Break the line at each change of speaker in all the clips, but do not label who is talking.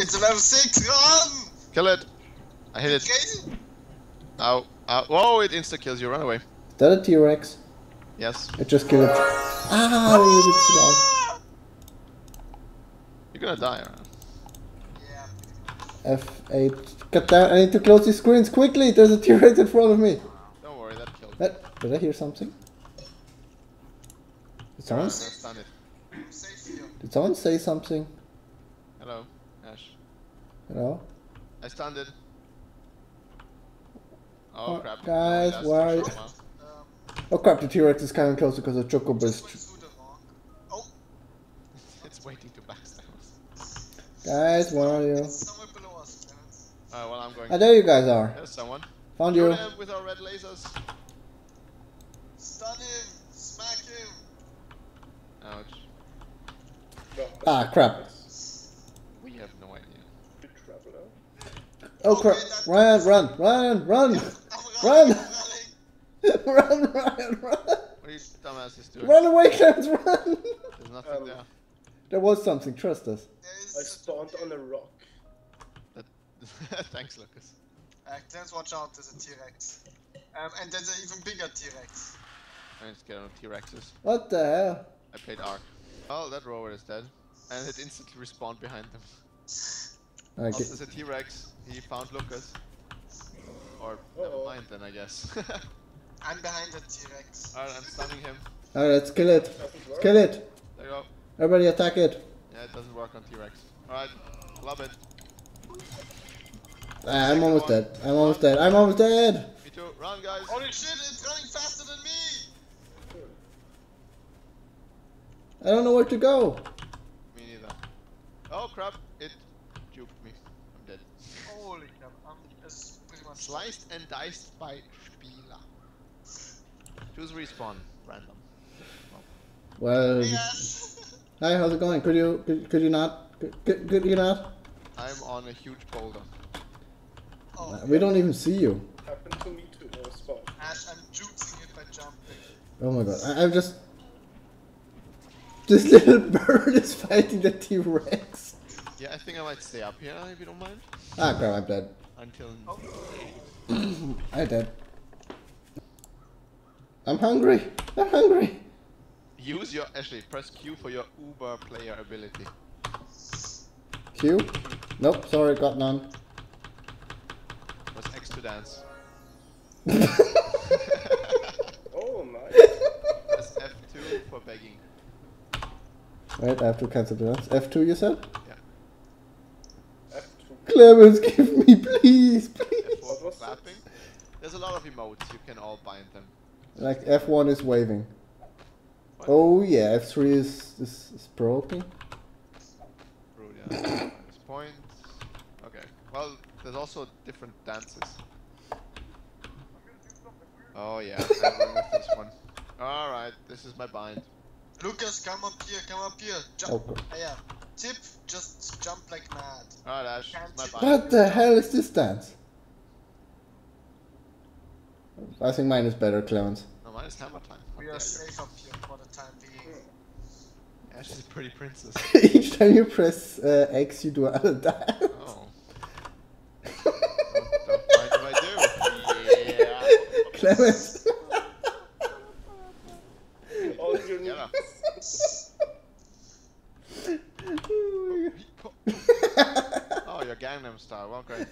It's a level 6, run!
Kill it. I hit it.
Crazy?
Ow. Ow. Whoa, it insta kills you. Run away.
Is that a T-Rex?
Yes.
I just killed it. Ah, you
You're gonna die.
Yeah.
F8. Cut down. I need to close these screens quickly. There's a T-Rex in front of me.
Don't worry, that killed.
That, did I hear something? Did someone,
it.
Safe
did someone say something?
Hello, Ash. I stunned it. Oh
Oh,
crap.
guys,
That's
why-
Um,
Oh crap, the T-Rex is coming closer because the Chocobo
just
is...
went through the rock. Oh,
it's waiting to backstab us.
Guys, where are you?
it's somewhere below us,
Alright, well I'm going.
Ah, there you guys are.
There's someone.
Found
Shoot
you.
him with our red lasers.
Stun him! Smack him!
Ouch.
Ah, crap.
We have no idea.
Oh crap.
Okay,
Run, run, run, run! Run!
running, I'm running.
run, run, run!
What are you dumbasses doing?
Run away, Clarence, run!
There's nothing
Um,
there.
There was something, trust us.
I spawned on a rock.
Thanks, Lucas.
Uh, Clarence, watch out, there's a T-Rex. Um, and there's an even bigger T-Rex.
I need to get on T-Rexes.
What the hell?
I played Ark. Oh, that rover is dead. And it instantly respawned behind them.
Okay.
Also, there's a T-Rex. He found Lucas. Or, never
Uh-oh.
mind then, I guess.
I'm behind the T-Rex.
Alright, I'm stunning him.
Alright, let's kill it.
Doesn't work.
Kill it.
There you go.
Everybody attack it.
Yeah, it doesn't work on T-Rex. Alright, love it.
Ah, I'm almost dead. I'm almost dead. I'm almost dead.
Me too. Run, guys.
Holy shit, it's running faster than me!
I don't know where to go.
Me neither. Oh crap, it juked me. I'm dead.
Holy crap, I'm it's pretty much
Sliced and diced by Spieler. Choose respawn. Random.
Well,
Yes!
hi, how's it going? Could you, could, could you not, could, could, could you not?
I'm on a huge boulder.
oh,
We don't even see you.
Happened to me too. No spawn.
Ash, I'm juicing it by jumping.
Oh my god, I, I'm just... This little bird is fighting the T-Rex.
Yeah, I think I might stay up here if you don't mind.
Ah crap, I'm dead.
Until.
Oh. I did. I'm hungry. I'm hungry.
Use your. Actually, press Q for your Uber player ability.
Q? Nope, sorry, got none.
Press X to dance.
Oh, my.
Press F2 for begging.
Wait, I have to cancel the dance. F2 you said?
F2.
Clemens, give me, please, please.
F4
What
for
was
clapping. There's a lot of emotes, you can all bind them.
Like F1 is waving.
What?
Oh yeah, F3 is is, is broken.
Rude, yeah. Minus points. Okay. Well, there's also different dances. Oh yeah, I'm with this one. Alright, this is my bind.
Lucas, come up here, come up here. Jump.
God.
Ah, yeah. Tip, just jump like mad.
Alright, Ash,
Can't
this is my
see-
What the hell is this dance? I think mine is better, Clemens.
No, mine is hammer time.
We
How
are
dare
safe up here for the time being.
you. Ash is a pretty princess.
Each time you press uh, X, you do another dance.
Oh. don't, don't mind if I do. Yeah.
Clemens.
All you need.
Yeah. Oh, your Gangnam style. Well, great.
What's missing dance?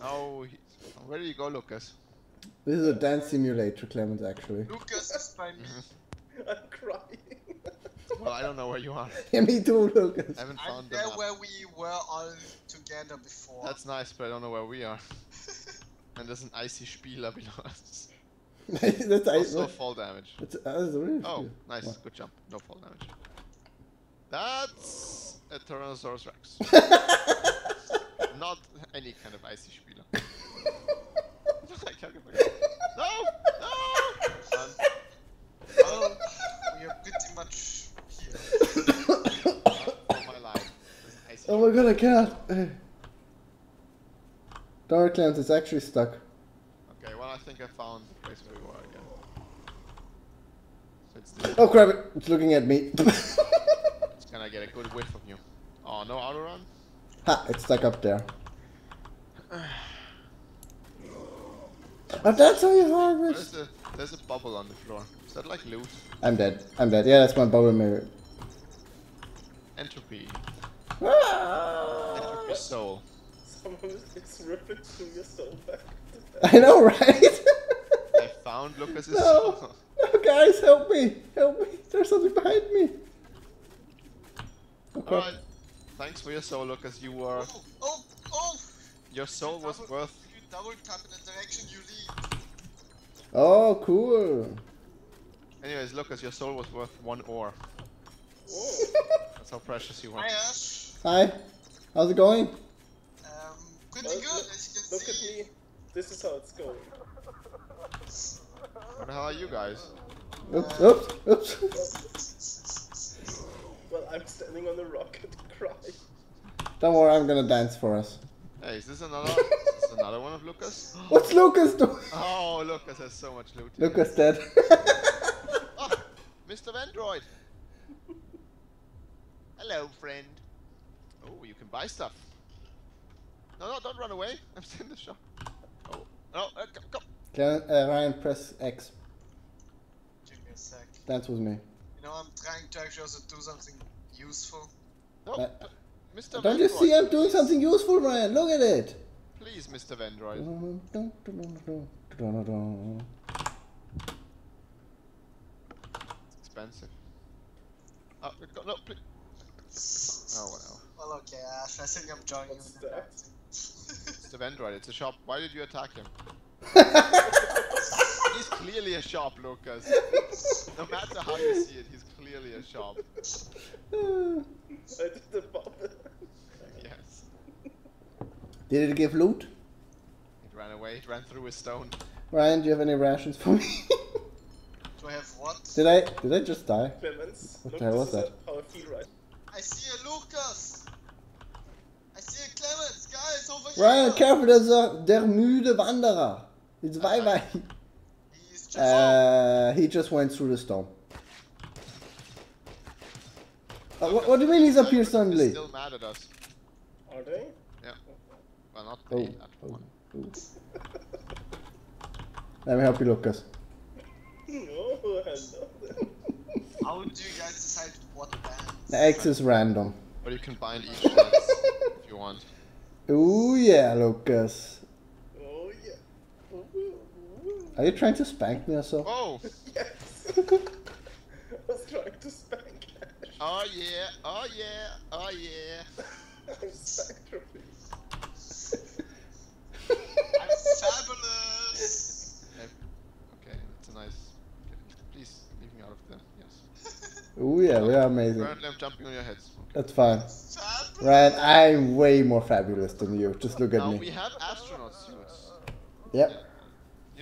Oh, he- where do you go, Lucas?
This is a dance simulator, Clemens, actually.
Lucas is by me. Mm-hmm.
I'm crying.
Well, I don't know where you are.
Yeah, me too, Lucas.
I haven't
I'm
found the
there where we were all together before.
That's nice, but I don't know where we are. And there's an icy Spieler below us.
that's
Also
I,
fall damage.
that's, that's really
Oh,
good.
nice.
What?
Good jump. No fall damage. That's a Tyrannosaurus Rex. Not any kind of icy Spieler. I can't get my- no! No! Run.
well, we are pretty much here.
My life. There's an
Oh my god, I can't. Uh, Dark Clemens is actually stuck.
Okay, well I think I found the place where we were again. It's,
Oh crap! It's looking at me.
it's gonna get a good whiff of you. Oh, no auto run?
ha! It's stuck up there. Oh, that's how you
There's
harvest.
a, there's a bubble on the floor. Is that like loot?
I'm dead. I'm dead. Yeah, that's my bubble mirror.
Entropy.
Ah!
Entropy soul.
Someone is ripping through your soul back.
I know, right?
I found Lucas's
no. no, guys, help me! Help me! There's something behind me. Oh, crap.
Alright. Thanks for your soul, Lucas. You were.
Oh, oh, oh!
Your soul was
Double-
worth.
You double tap in the direction you lead.
Oh, cool.
Anyways, Lucas, your soul was worth one ore. That's how precious you were.
Hi Ash.
Hi. How's it going?
Um, pretty good
look-
as you can
Look
see.
at me. This is how it's going.
Where the hell are you guys?
Oops, oops, oops.
Well, I'm standing on the rock and cry.
Don't worry, I'm gonna dance for us.
Hey, is this another? is this another one of Lucas?
What's Lucas doing?
Oh, Lucas has so much loot.
Lucas dead.
Oh, Mr. Vendroid. Hello, friend. Oh, you can buy stuff. No, no, don't run away. I'm still in the shop. Oh, no, uh, come, come.
Can, uh, Ryan, press X.
Give me a sec.
Dance with me.
You know, I'm trying to actually also do something useful.
No,
Uh,
Mr.
Don't you see I'm doing something useful, Ryan? Look at it.
Please, Mr. Vendroid. It's expensive. Oh, go, no, please. Oh, well.
Well, okay, Ash. I think I'm joining
What's
you. in
that?
Mr. Vendroid, it's a shop. Why did you attack him? He's clearly a shop, Lucas. No matter how you see it, he's clearly a shop.
I did the bubble.
Yes.
Did it give loot?
It ran away, it ran through a stone.
Ryan, do you have any rations for me?
Do I have what?
did I did I just die?
Clemens.
What
Look,
the hell was
is how I feel right.
I see a Lucas! I see a Clemens! Guys, over here!
Ryan, careful, there's a der müde Wanderer. It's bye bye.
He's just
Uh, he just went through the storm. Uh, what, what do you mean he's up here
He's
suddenly?
still mad at us.
Are they? Yeah.
Well, not
Oh,
me, that
oh,
one.
oh. Let me help you, Lucas.
No, hello.
How do you guys decide what bands?
The X is random.
But you can bind each dance if you want.
Ooh yeah, Lucas.
Oh yeah. Ooh, ooh.
Are you trying to spank me or so?
Oh!
Yes. I was trying to spank Ash.
Oh yeah! Oh yeah! Oh yeah!
I'm spectrophy.
I'm fabulous!
Okay, that's a nice. Okay, please leave me out of the. Yes.
Ooh yeah, we are amazing.
Currently, I'm jumping on your heads. Okay.
That's fine.
Fabulous!
Ryan, I'm way more fabulous than you. Just look at me.
Now we have astronaut suits.
Yep.
You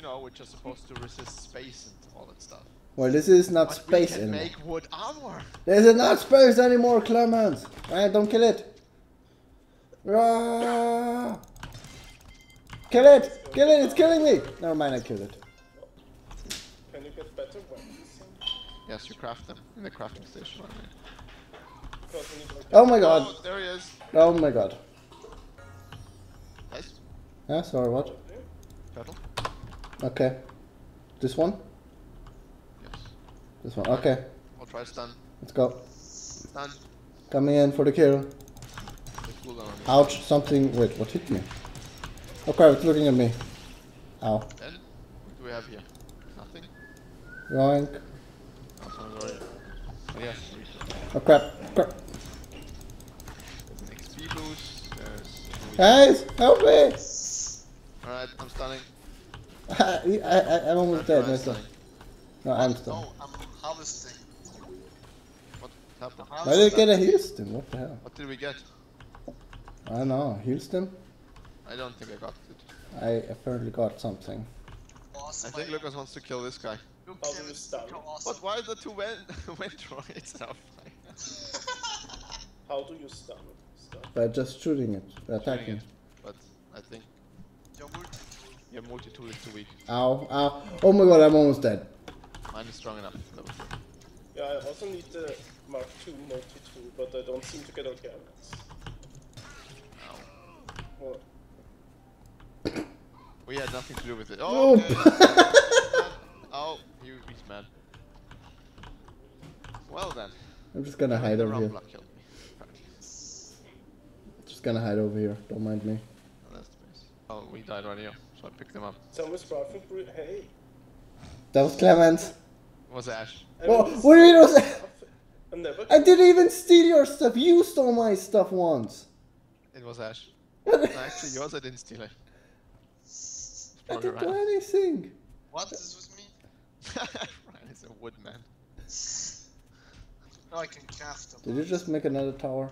know, which are supposed to resist space and all that stuff.
Well, this is not
But
space
we can
anymore.
make wood armor.
This is not space anymore, Clemens. Ryan, don't kill it. Kill it! Kill it! It's killing me! Never mind, I killed it.
Can you get better weapons?
Yes, you craft them in the crafting station. Right
Because we
Oh my
Oh,
god.
there he is.
Oh my god.
Nice.
Yeah, sorry, what?
Turtle.
Okay. This one?
Yes.
This one. Okay.
I'll try stun.
Let's go.
Stun.
Coming in for the kill.
The cooldown on me.
Ouch, something. Wait, what hit me? Oh crap, it's looking at me. Ow.
Then, what do we have here? Nothing.
Yoink.
Oh, yes.
Oh crap. Crap.
XP boost.
Guys, help me!
Alright, I'm stunning.
I, I, I'm almost dead.
Try
No, stop. no I'm stunned.
No, I'm harvesting.
What happened?
Why did I get a Houston? What the hell?
What did we get?
I don't know. Houston?
I don't think I got it.
I apparently got something.
Awesome.
I think Lucas wants to kill this guy.
Look,
How do you stun?
But why are the two went Vendroids now flying?
How do you stun stuff?
By just shooting it, attacking.
it. But I think.
Your multi.
Your multi-tool is too weak.
Ow, ow. Oh my god, I'm almost dead.
Mine is strong enough.
Yeah, I also need the Mark II multi-tool, but I don't seem to get organics.
Ow.
Well,
We had nothing to do with it.
Oh.
Oh, okay. He's mad. oh, he, he's mad. Well then.
I'm just gonna hide over here.
block killed me. Apparently.
Just gonna hide over here. Don't mind me.
Oh, that's the base. Oh, we died right here, so I picked them up.
someone's barfing for Hey.
That was Clemens.
It was Ash.
I mean,
what do you mean it was-
I'm never.
I didn't even steal your stuff. You stole my stuff once.
It was Ash. No, actually, yours I didn't steal it. It's
I
probably
didn't do anything.
What? This was me?
Ryan is a woodman.
Oh, I can craft them.
Did you just make another tower?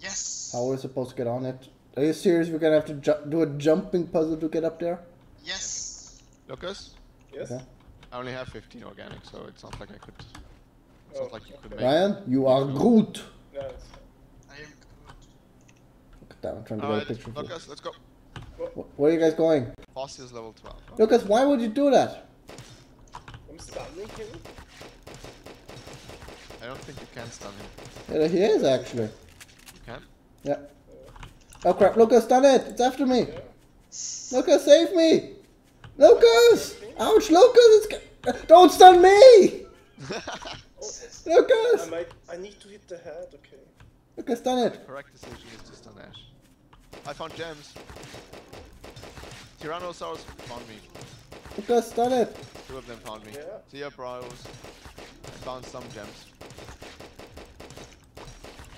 Yes!
How are we supposed to get on it? Are you serious? We're gonna have to ju- do a jumping puzzle to get up there?
Yes!
Lucas,
Yes?
Okay.
I only have 15 organic, so it's not like I could. It's
Oh,
not like you could make.
Ryan, you are Groot.
Yeah, it's
I am good.
Look at that. I'm trying to
Alright,
get a picture of you.
Lucas, let's go.
Where are you guys going?
Boss is level 12. Oh,
Lucas, why would you do that?
I'm stunning him.
I don't think you can stun him.
Yeah, he is actually.
You can?
Yeah. Oh crap, Lucas, done it! It's after me!
Yeah.
Lucas, save me! Lucas! Ouch, Lucas! It's Don't stun me!
I
Lucas!
might. I need to hit the head. Okay.
Lucas, done it!
Correct decision is to stun Ash. I found gems. Tyrannosaurus found me.
Lucas, done it!
Two of them found me.
Yeah.
See ya, bros. I found some gems.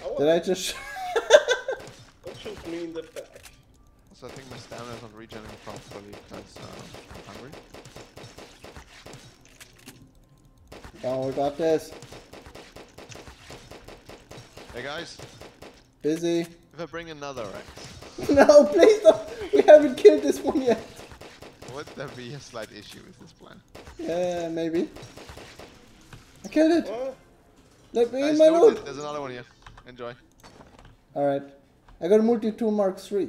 Oh,
Did I just.
Don't shoot me in the back.
Also, I think my stamina is not regenerating properly because uh, I'm hungry.
oh, we got this.
Hey guys,
Busy.
if I bring another Rex,
No, please don't! We haven't killed this one yet!
would there be a slight issue with this plan?
Yeah, maybe. I killed it!
Oh,
Let me in my
loot
loot!
it. There's another one here. Enjoy.
Alright. I got a multi 2 Mark 3.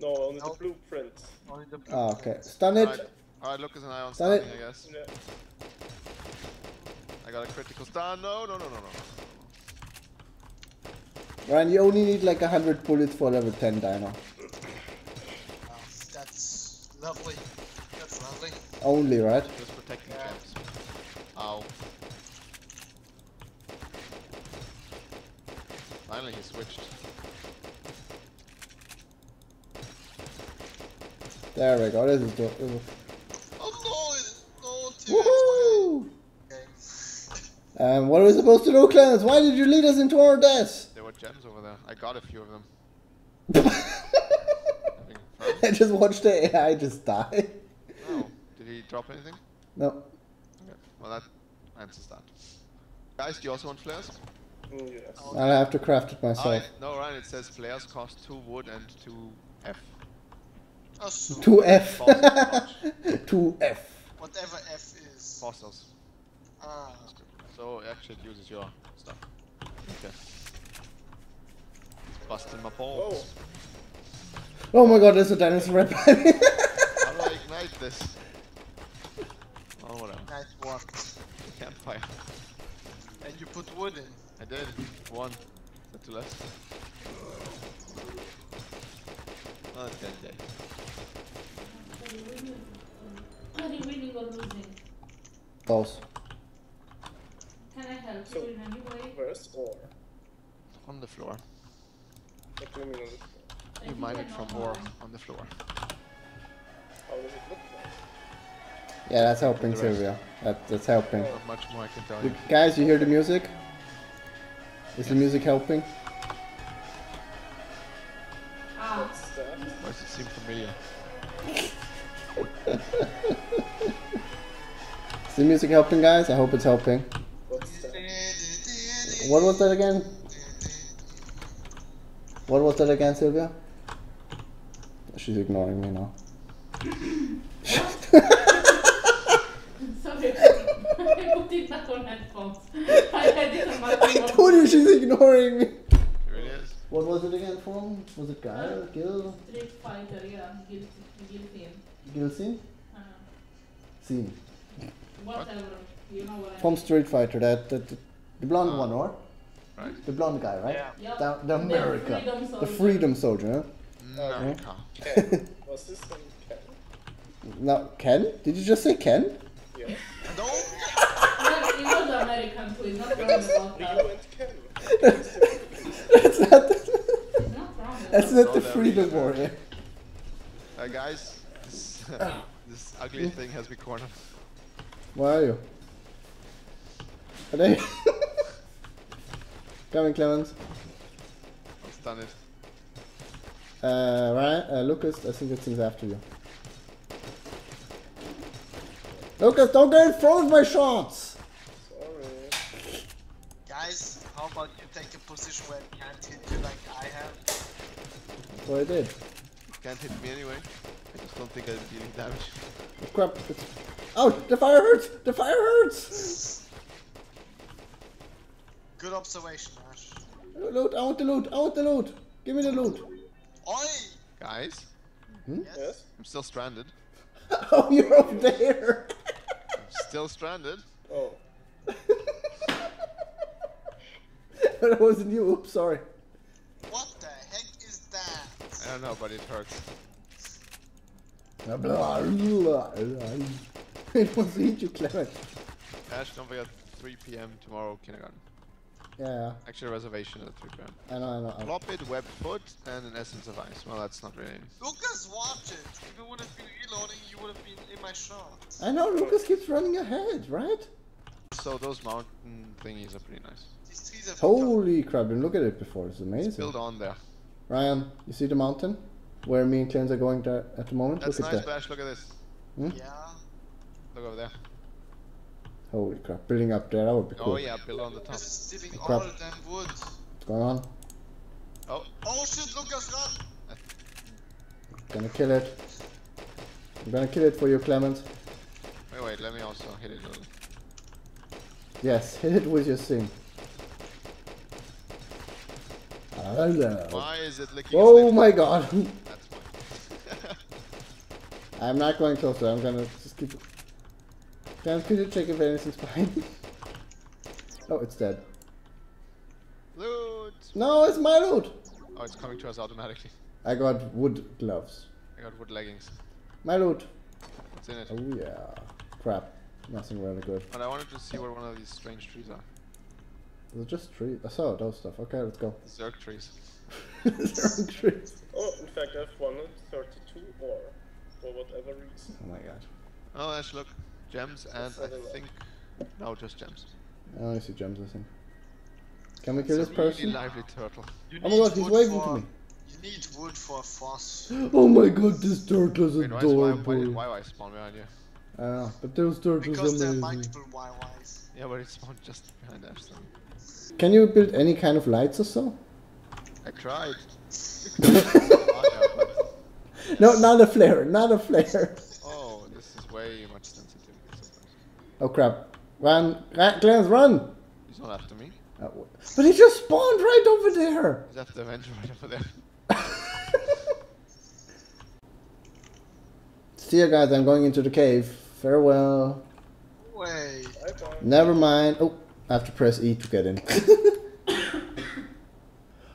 no, only
Nope.
the blueprint.
Only the
Oh, okay. Stun it!
Alright, alright, Lucas and I on
Stun it.
stunning, I guess.
Yeah.
I got a critical stun. No, no, no, no, no.
Ryan, you only need like 100 bullets for level 10 dino.
Oh, that's lovely. That's lovely.
Only, right?
Just protecting
Yeah.
gems. Ow. Finally, he switched.
There we go. This is the. This is...
Oh no! No,
Woohoo!
Okay.
Um, what are we supposed to do, Clarence? Why did you lead us into our death?
There were gems over there. I got a few of them.
I just watched the AI just die.
No. Did he drop anything?
No.
Okay. Well, that answers that. Guys, do you also want flares?
Mm, yes.
I'll have to craft it
Oh,
myself.
I- no, Ryan, it says flares cost 2 wood and 2 F.
Oh, so
2F.
Fossils.
2F.
whatever F is.
Fossils.
Ah,
So actually it uses your stuff. Okay. It's busting my balls.
Oh my god, there's a dinosaur right by me.
How do I ignite this? Oh, whatever.
nice one.
Campfire.
And you put wood in.
I did. One. Is that
Both.
Can I help
So-
you in any way?
Where's ore?
On the floor.
What do you mean on the
I
You
think
mine it from
know
ore on the floor.
How does it look like?
Yeah, that's helping
The rest.
Sylvia. That, that's helping.
Not much more I can tell
You,
you.
guys, you hear the music? Is the music helping?
Ah,
Why does it seem familiar?
Is the music helping, guys? I hope it's helping. What was that again? What was that again, Sylvia? She's ignoring me now.
sorry. I put it back on headphones. I had it on my
I told you she's ignoring me.
It really.
What was it again from? Was it Guile? Gil?
Street Fighter, yeah. Guilty, guilty.
Gilsing?
Uh,
Scene.
Whatever. You know what I
From. Street Fighter, that, that, the blonde
Ah.
one, or?
Right.
The blonde guy, right?
Yeah.
Yep.
The, the America.
freedom
The freedom soldier, huh?
America.
Ken. Was this one Ken?
No, Ken? Did you just say Ken?
Yeah.
No!
No, it was American too. It's not wrong about
Ryu
that.
Ken.
That's not,
It's not
that's not the
No, no,
freedom warrior.
Uh, guys, this, this ugly thing has me cornered.
Where are you? Are they? Coming, Clemens.
I've done it.
Uh, Ryan, uh, Lucas, I think it thing's after you. Lucas, don't get in front of my shots!
Sorry.
Guys, how about you take a position where it can't hit you like I have?
That's what I did.
Can't hit me anyway. I just don't think I'm dealing damage.
Oh, crap. It's... Oh, the fire hurts! The fire hurts!
Good observation, Ash.
Loot, I want the loot, I want the loot! Give me the loot!
Oi!
Guys, hmm?
Yes?
Yes?
I'm still stranded.
Oh, you're up there!
I'm still stranded.
Oh.
that wasn't you, oops, sorry.
What the heck is that?
I don't know, but it hurts.
Blah, blah, blah. It wants to hit you, Clement.
Ash, don't forget 3 p.m. tomorrow, kindergarten.
Yeah,
Actually, a reservation at 3 p.m.
I know, I know. I know.
Flop it, web foot, and an essence of ice. Well, that's not really.
Lucas, watch it! If it would have been reloading, you would have been in my shot.
I know, Lucas keeps running ahead, right?
So those mountain thingies are pretty nice.
These trees have
Holy crap, didn't look at it before, it's amazing.
Build on there.
Ryan, you see the mountain? Where me and Clemens are going there at the moment?
That's
look at
nice,
that.
Bash. Look at this. Hmm?
Yeah.
Look over there.
Holy crap, building up there, that would be oh, cool.
Oh yeah, build on the top.
This is stealing
Crap.
all the damn wood.
What's going on?
Oh,
Oh shit, Lucas, run!
Gonna kill it. I'm gonna kill it for you, Clement.
wait, wait. Let me also hit it a little.
Yes, hit it with your thing. Hello.
Why is it licking?
Oh
its
my god.
That's why.
I'm not going closer, I'm gonna just keep... Clement, could you check if anything's behind me? Oh, it's dead.
Loot.
No, it's my loot!
Oh, it's coming to us automatically.
I got wood gloves.
I got wood leggings.
My loot.
What's in it?
Oh yeah. Crap. Nothing really good.
But I wanted to see where one of these strange trees are.
It was just trees. I saw those stuff. Okay, let's go.
Zerg trees.
Wrong tree.
Oh, in fact, I've 132 ore. For whatever reason.
Oh my god.
Oh, Ash, look. Gems and I think... No, just gems.
Oh, I only see gems, I think. Can we kill
It's
this
a really
person?
lively turtle.
You
Oh my god, he's
wood
waving
for,
to me.
You need wood for a foss.
Oh my god, this turtle's
Wait, why, is, why, why did
adorable.
Spawn behind you?
I don't know, but those turtles
Because there
are
are
amazing.
multiple YYs.
Yeah, but it spawned just behind Ash. So.
Can you build any kind of lights or so?
I tried. Oh, yeah, but-
No, not a flare, not a flare.
oh, this is way much sensitivity sometimes.
Oh crap. Run, run Clarence, run!
He's not after me.
Uh, but he just spawned right over there!
He's after the Avenger right over there.
See ya guys, I'm going into the cave. Farewell.
Wait.
Never mind. Oh, I have to press E to get in.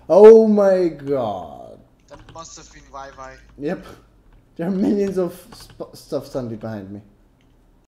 oh my god.
That must have been YY.
Yep. There are millions of sp- stuff suddenly behind me.